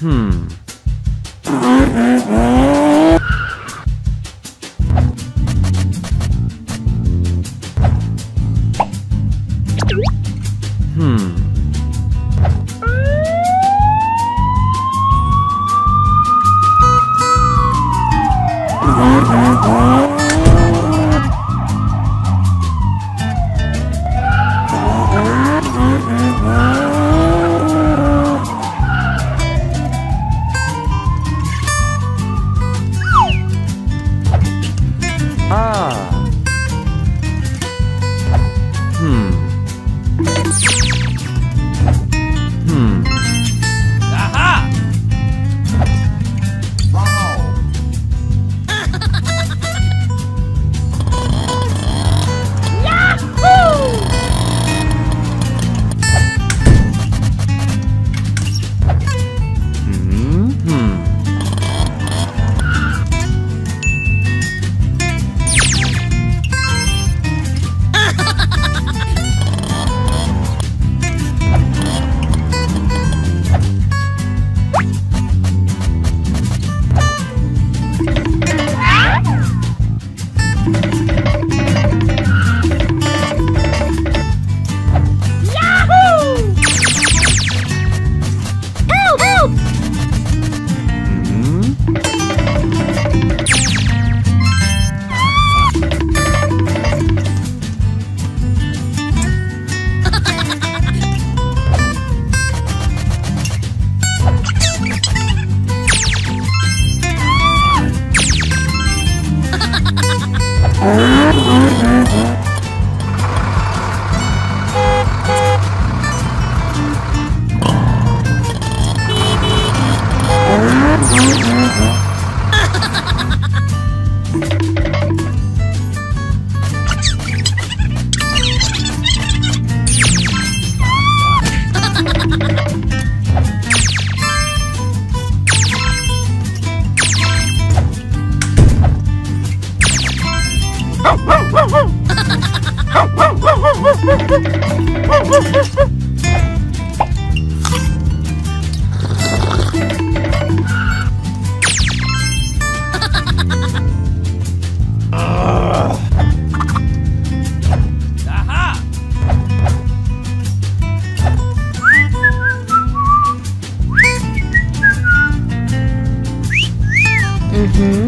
Hmm. Hmm. Mm-hmm.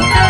Bye.